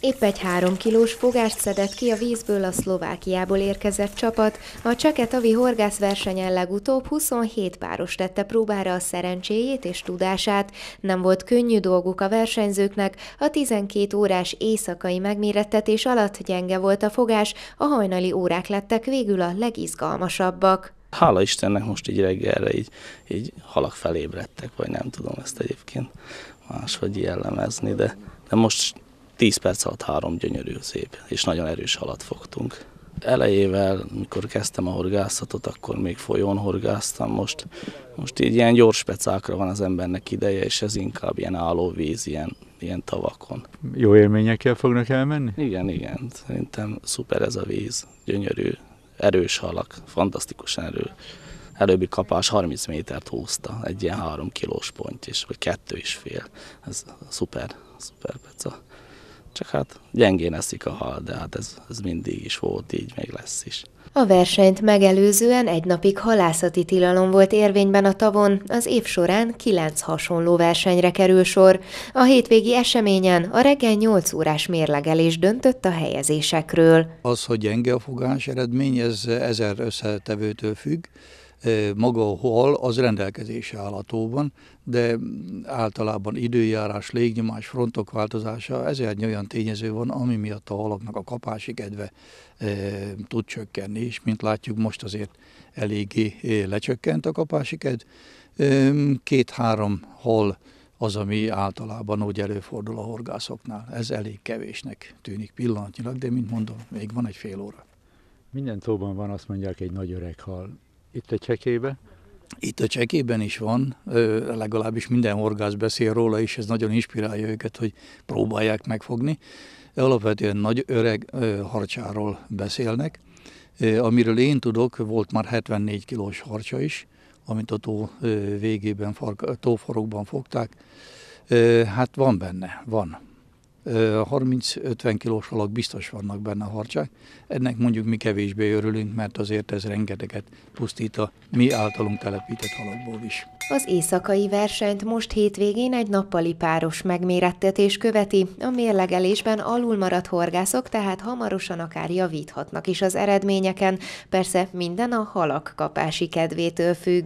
Épp egy három kilós fogást szedett ki a vízből a Szlovákiából érkezett csapat. A Cseketavi horgászversenyen legutóbb 27 páros tette próbára a szerencséjét és tudását. Nem volt könnyű dolguk a versenyzőknek, a 12 órás éjszakai megmérettetés alatt gyenge volt a fogás, a hajnali órák lettek végül a legizgalmasabbak. Hála Istennek most így reggelre így, így halak felébredtek, vagy nem tudom ezt egyébként máshogy jellemezni, de, de most 10 perc alatt három gyönyörű szép és nagyon erős halat fogtunk. Elejével, mikor kezdtem a horgászatot, akkor még folyón horgáztam, most, most így ilyen gyors pecákra van az embernek ideje, és ez inkább ilyen állóvíz, ilyen, ilyen tavakon. Jó élményekkel fognak elmenni? Igen, igen, szerintem szuper ez a víz, gyönyörű, erős halak, fantasztikusan erő. Előbbi kapás 30 métert húzta, egy ilyen három kilós pont is, vagy kettő is fél. Ez szuper, szuper. Csak hát gyengén eszik a hal, de hát ez, ez mindig is volt így, még lesz is. A versenyt megelőzően egy napig halászati tilalom volt érvényben a tavon, az év során kilenc hasonló versenyre kerül sor. A hétvégi eseményen a reggel 8 órás mérlegelés döntött a helyezésekről. Az, hogy gyenge a fogás eredmény, ez ezer összetevőtől függ maga a hal az rendelkezése állatóban, de általában időjárás, légnyomás, frontok változása, ezért olyan tényező van, ami miatt a halaknak a kapási kedve e, tud csökkenni, és mint látjuk most azért eléggé lecsökkent a kapási kedv. Két-három hal az, ami általában úgy előfordul a horgászoknál. Ez elég kevésnek tűnik pillanatnyilag, de mint mondom, még van egy fél óra. Minden tóban van, azt mondják, egy nagy öreg hal. Itt a csekébe? Itt a csekében is van, legalábbis minden horgász beszél róla, és ez nagyon inspirálja őket, hogy próbálják megfogni. Alapvetően nagy öreg harcsáról beszélnek. Amiről én tudok, volt már 74 kilós harcsa is, amit a tó végében, tóforokban fogták. Hát van benne, van. 30-50 kilós halak biztos vannak benne a harcsák. Ennek mondjuk mi kevésbé örülünk, mert azért ez rengeteget pusztít a mi általunk telepített halakból is. Az éjszakai versenyt most hétvégén egy nappali páros megmérettetés követi. A mérlegelésben alul maradt horgászok tehát hamarosan akár javíthatnak is az eredményeken. Persze minden a halak kapási kedvétől függ.